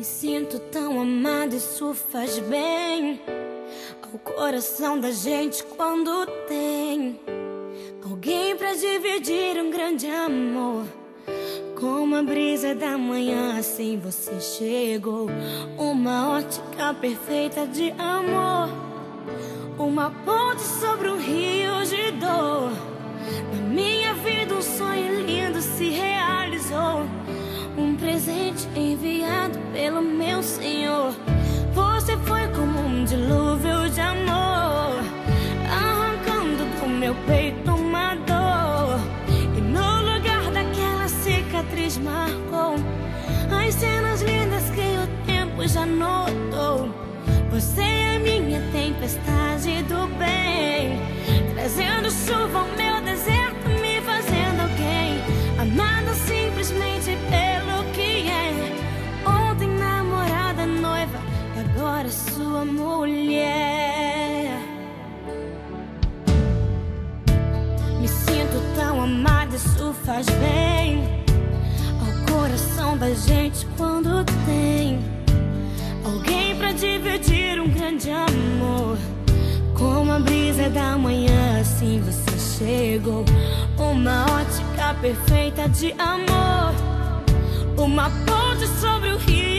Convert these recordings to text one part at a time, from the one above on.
Me sinto tão amada, isso faz bem ao coração da gente quando tem alguém pra dividir um grande amor. Como a brisa da manhã, assim você chegou. Uma ótica perfeita de amor. Uma ponte sobre um rio de dor. Na minha vida, um sonho lindo se realizou. Um presente pelo meu Senhor. Você foi como um dilúvio de amor, arrancando do meu peito uma dor. E no lugar daquela cicatriz marcou as cenas lindas que o tempo já notou. Você é minha tempestade do bem, isso faz bem ao coração da gente quando tem alguém pra dividir um grande amor. Como a brisa da manhã, assim você chegou. Uma ótica perfeita de amor. Uma ponte sobre o rio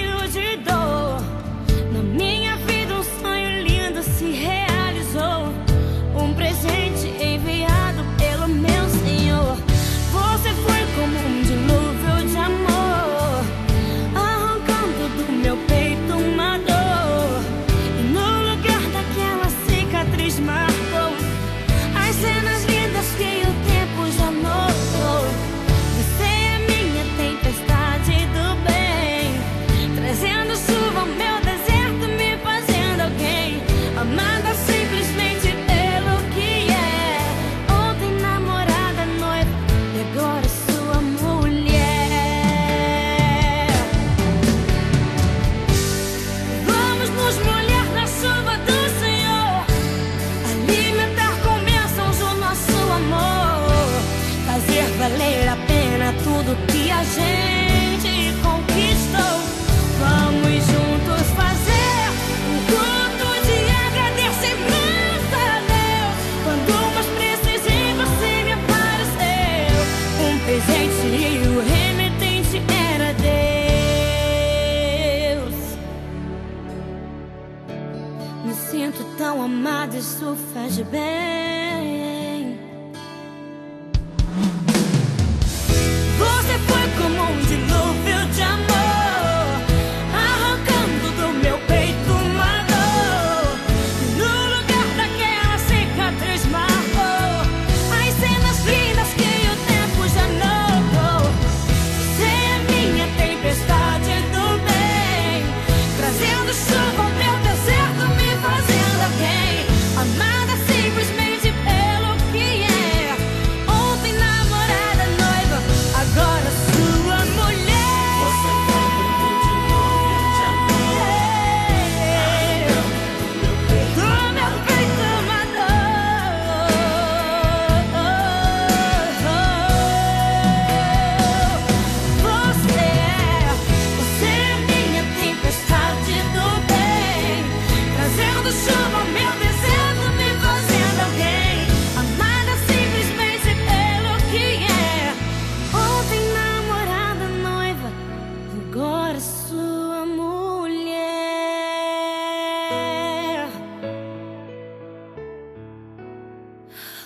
Tão amada, isso faz bem.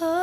Oh.